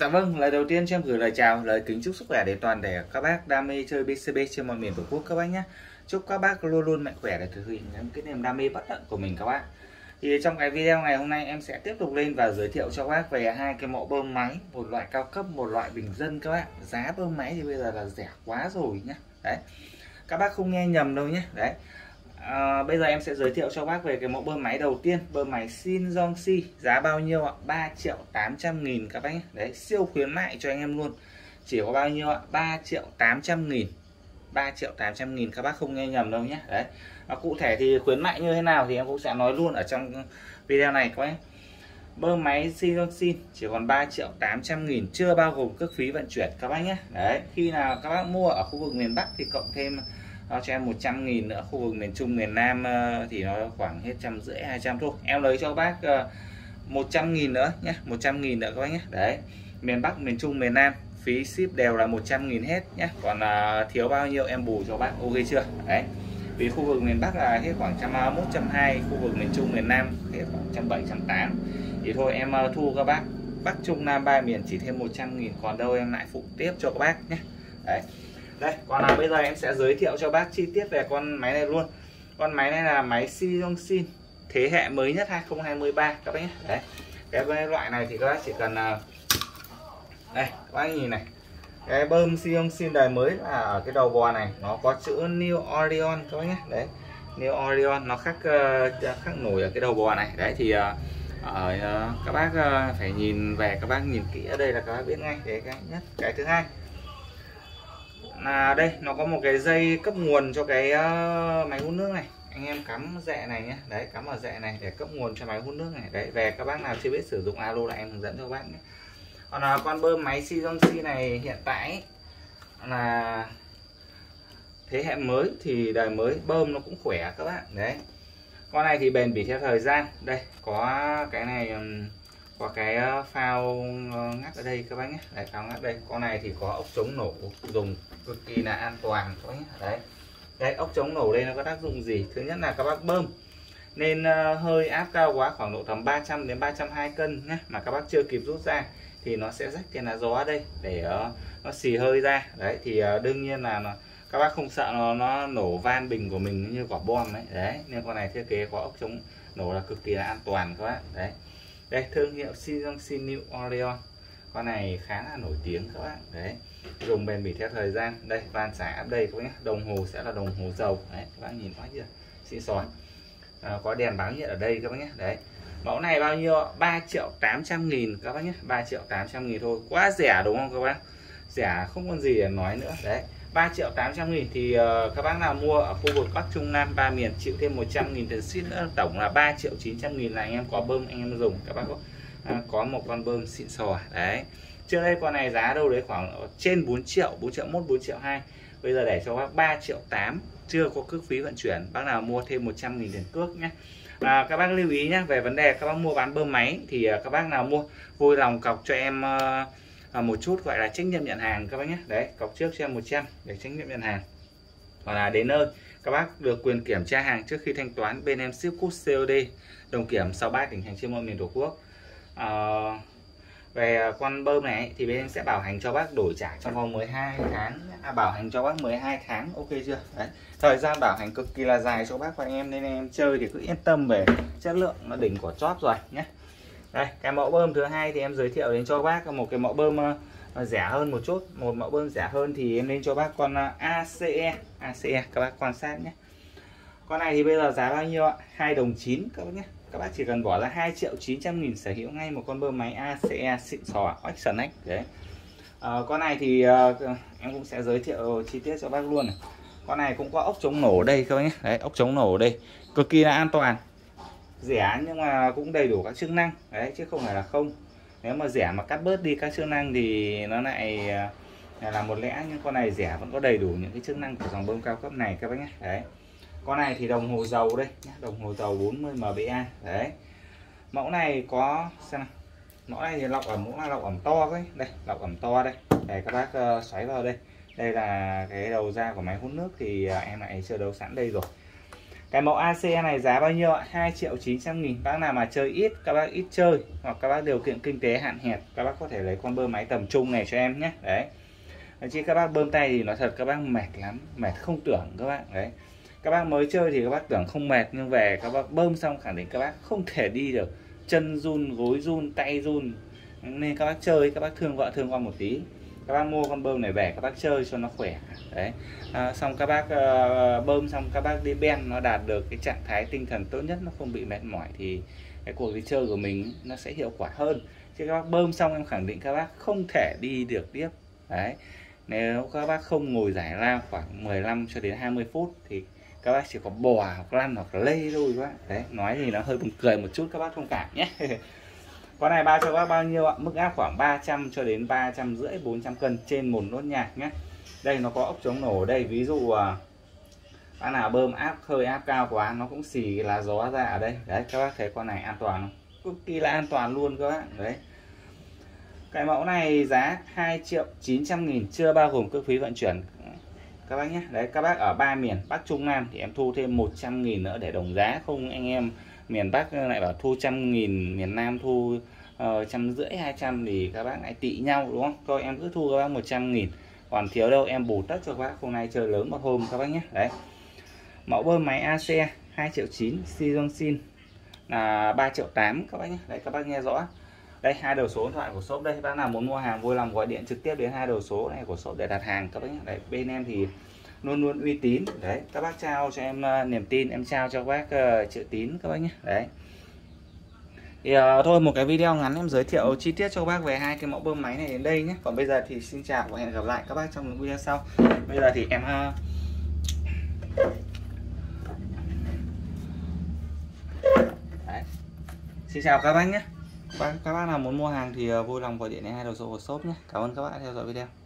Dạ vâng, lời đầu tiên cho em gửi lời chào, lời kính chúc sức khỏe đến toàn thể các bác đam mê chơi BCB trên mọi miền tổ quốc các bác nhé. Chúc các bác luôn luôn mạnh khỏe để thực hiện cái niềm đam mê bất tận của mình các bác. Thì trong cái video ngày hôm nay em sẽ tiếp tục lên và giới thiệu cho các bác về hai cái mẫu bơm máy, một loại cao cấp, một loại bình dân các bác. Giá bơm máy thì bây giờ là rẻ quá rồi nhá. Đấy. Các bác không nghe nhầm đâu nhé. Đấy à, bây giờ em sẽ giới thiệu cho bác về cái mẫu bơm máy đầu tiên bơm máy Shinjongsi giá bao nhiêu ạ? 3 triệu 800 nghìn các bác nhé. Đấy siêu khuyến mại cho anh em luôn. Chỉ có bao nhiêu ạ? 3 triệu 800 nghìn. 3 triệu 800 nghìn các bác không nghe nhầm đâu nhé. Đấy và cụ thể thì khuyến mại như thế nào thì em cũng sẽ nói luôn ở trong video này các bác bơm máy Shinjongsin chỉ còn 3 triệu 800 nghìn chưa bao gồm cước phí vận chuyển các bác nhé. Đấy khi nào các bác mua ở khu vực miền Bắc thì cộng thêm nó cho em 100 nghìn nữa, khu vực miền Trung, miền Nam ờ, thì nó khoảng hết trăm rưỡi 200 thôi. Em lấy cho bác ờ, 100 nghìn nữa nhé 100 nghìn nữa các bác nhé. Đấy, miền Bắc, miền Trung, miền Nam, phí ship đều là 100 nghìn hết nhé. Còn là thiếu bao nhiêu em bù cho bác, ok chưa? Đấy vì khu vực miền Bắc là hết khoảng 121 120 khu vực miền Trung, miền Nam hết khoảng 170 180 thì thôi, em thu các bác. Bắc Trung, Nam, ba miền chỉ thêm 100 nghìn, còn đâu em lại phụ tiếp cho các bác nhé. Đấy đây còn là bây giờ em sẽ giới thiệu cho bác chi tiết về con máy này luôn. Con máy này là máy Siyongsin thế hệ mới nhất 2023 các bác nhé. Đấy, cái loại này thì các bác chỉ cần à, đây, các bác nhìn này. Cái bơm Siyongsin đời mới là ở cái đầu bò này, nó có chữ New Orion, các bác nhé. Đấy, New Orion, nó khác khắc khác nổi ở cái đầu bò này. Đấy, thì ở các bác phải nhìn về, các bác nhìn kỹ ở đây là các bác biết ngay, cái cái nhất. Cái thứ hai là đây, nó có một cái dây cấp nguồn cho cái ờ, máy hút nước này. Anh em cắm rẹ này nhé đấy, cắm vào rẹ này để cấp nguồn cho máy hút nước này. Đấy, về các bác nào chưa biết sử dụng alo là em hướng dẫn cho các bác nhé. Còn là con bơm máy Sijongsi này hiện tại là thế hệ mới thì đời mới, bơm nó cũng khỏe các bạn đấy. Con này thì bền bỉ theo thời gian. Đây, có cái này có cái ờ, phao ờ, ngắt ở đây các bác nhé. Đấy phao ngắt đây. Con này thì có ốc chống nổ dùng cực kỳ là an toàn các bác nhé. Đấy. Cái ốc chống nổ đây nó có tác dụng gì? Thứ nhất là các bác bơm. Nên ờ, hơi áp cao quá khoảng độ tầm 300 đến 320 cân nhé mà các bác chưa kịp rút ra thì nó sẽ rách cái lá gió ở đây để nó xì hơi ra. Đấy thì đương nhiên là nó, các bác không sợ nó nó nổ van bình của mình như quả bom đấy. Đấy nên con này thiết kế có ốc chống nổ là cực kỳ là an toàn các bác. Đấy đây thương hiệu Shinjongsin New Orion. Con này khá là nổi tiếng các bạn. Đấy dùng bền bỉ theo thời gian. Đây van xả đây các bạn nhé. Đồng hồ sẽ là đồng hồ dầu. Đấy các bạn nhìn quá chưa? Xịn sò. À, có đèn báo nhiệt ở đây các bạn nhé. Đấy mẫu này bao nhiêu 3 triệu 800 nghìn các bác nhé. 3 triệu 800 nghìn thôi. Quá rẻ đúng không các bác rẻ không còn gì để nói nữa. Đấy 3 triệu 800 nghìn thì uh, các bác nào mua ở khu vực Bắc Trung Nam ba miền chịu thêm 100 nghìn tiền ship ờ, nữa tổng là 3 triệu 900 nghìn là anh em có bơm anh em dùng các bác có uh, à, có một con bơm xịn sò đấy. Trước đây con này giá đâu đấy khoảng trên 4 triệu 4 triệu 1 4 triệu 2 bây giờ để cho bác 3 triệu 8 chưa có cước phí vận chuyển bác nào mua thêm 100 nghìn tiền cước nhé à, các bác lưu ý nhé về vấn đề các bác mua bán bơm máy thì à, các bác nào mua vui lòng cọc cho em uh, À, một chút gọi là trách nhiệm nhận hàng các bác nhé. Đấy cọc trước cho em 100 để trách nhiệm nhận hàng. Hoặc là đến nơi các bác được quyền kiểm tra hàng trước khi thanh toán bên em ship cút COD đồng kiểm 63 tỉnh thành trên mọi miền tổ quốc. À, về con bơm này thì bên em sẽ bảo hành cho bác đổi trả trong vòng 12 tháng. À, bảo hành cho bác 12 tháng ok chưa? Đấy thời gian bảo hành cực kỳ là dài cho bác và anh em nên em chơi thì cứ yên tâm về chất lượng nó đỉnh của chóp rồi nhé đây cái mẫu bơm thứ hai thì em giới thiệu đến cho bác một cái mẫu bơm uh, rẻ hơn một chút. Một mẫu bơm rẻ hơn thì em lên cho bác con ờ, uh, ACE ACE các bác quan sát nhé. Con này thì bây giờ giá bao nhiêu ạ? Hai đồng chín các bác nhé. Các bác chỉ cần bỏ ra 2 triệu 900 nghìn sở hữu ngay một con bơm máy ACE xịn sò Action X đấy. À, con này thì à, em cũng sẽ giới thiệu chi tiết cho bác luôn này. Con này cũng có ốc chống nổ đây các bác nhé. Đấy ốc chống nổ đây. Cực kỳ là an toàn rẻ nhưng mà cũng đầy đủ các chức năng. Đấy chứ không phải là không. Nếu mà rẻ mà cắt bớt đi các chức năng thì nó lại à, là một lẽ. Nhưng con này rẻ vẫn có đầy đủ những cái chức năng của dòng bơm cao cấp này các bác nhé. Đấy. Con này thì đồng hồ dầu đây nhé đồng hồ dầu 40 mba. Đấy. Mẫu này có xem nào. Mẫu này thì lọc ẩm cũng là lọc ẩm to đấy đây lọc ẩm to đây. Để các bác uh, xoáy vào đây. Đây là cái đầu ra của máy hút nước thì uh, em lại chưa đấu sẵn đây rồi cái mẫu AC này giá bao nhiêu ạ 2 triệu 900 nghìn bác nào mà chơi ít các bác ít chơi hoặc các bác điều kiện kinh tế hạn hẹp các bác có thể lấy con bơm máy tầm trung này cho em nhé đấy chứ các bác bơm tay thì nói thật các bác mệt lắm mệt không tưởng các bác đấy các bác mới chơi thì các bác tưởng không mệt nhưng về các bác bơm xong khẳng định các bác không thể đi được chân run gối run tay run nên các bác chơi các bác thương vợ thương con một tí các bác mua con bơm này về các bác chơi cho nó khỏe. Đấy. À, xong các bác uh, bơm xong các bác đi ben nó đạt được cái trạng thái tinh thần tốt nhất nó không bị mệt mỏi thì cái cuộc đi chơi của mình nó sẽ hiệu quả hơn. Chứ các bác bơm xong em khẳng định các bác không thể đi được tiếp. Đấy. Nếu các bác không ngồi giải lao khoảng 15 cho đến 20 phút thì các bác chỉ có bò hoặc lăn hoặc lê thôi các bác. Đấy nói thì nó hơi buồn cười một chút các bác thông cảm nhé. con này bao cho bác bao nhiêu ạ? Mức áp khoảng 300 cho đến 300 rưỡi 400 cân trên một nốt nhạc nhé. Đây, nó có ốc chống nổ ở đây. Ví dụ à, bác nào bơm áp, hơi áp cao quá, nó cũng xì cái lá gió ra ở đây. Đấy, các bác thấy con này an toàn không? Cực kỳ là an toàn luôn các bác. Đấy. Cái mẫu này giá 2 triệu 900 nghìn, chưa bao gồm cước phí vận chuyển. Các bác nhé. Đấy, các bác ở ba miền, Bắc Trung Nam thì em thu thêm 100 nghìn nữa để đồng giá. Không, anh em miền Bắc lại bảo thu trăm nghìn miền Nam thu uh, trăm rưỡi hai trăm thì các bác lại tị nhau đúng không? Thôi em cứ thu các bác 100 nghìn. Còn thiếu đâu em bù tất cho các bác hôm nay chơi lớn một hôm các bác nhé. Đấy. Mẫu bơm máy AC 2 triệu 9 Sizon là 3 triệu 8 các bác nhé. Đấy các bác nghe rõ. Đây hai đầu số điện thoại của shop đây. Bác nào muốn mua hàng vui lòng gọi điện trực tiếp đến hai đầu số này của shop để đặt hàng các bác nhé. Đấy bên em thì luôn luôn uy tín. Đấy các bác trao cho em uh, niềm tin em trao cho bác ờ, uh, chữ tín các bác nhé. Đấy. Thì uh, thôi một cái video ngắn em giới thiệu chi tiết cho các bác về hai cái mẫu bơm máy này đến đây nhé. Còn bây giờ thì xin chào và hẹn gặp lại các bác trong những video sau. Bây giờ thì em uh, Đấy. Xin chào các bác nhé. Các bác nào muốn mua hàng thì vui lòng gọi điện đến hai đầu số của shop nhé. Cảm ơn các bạn theo dõi video.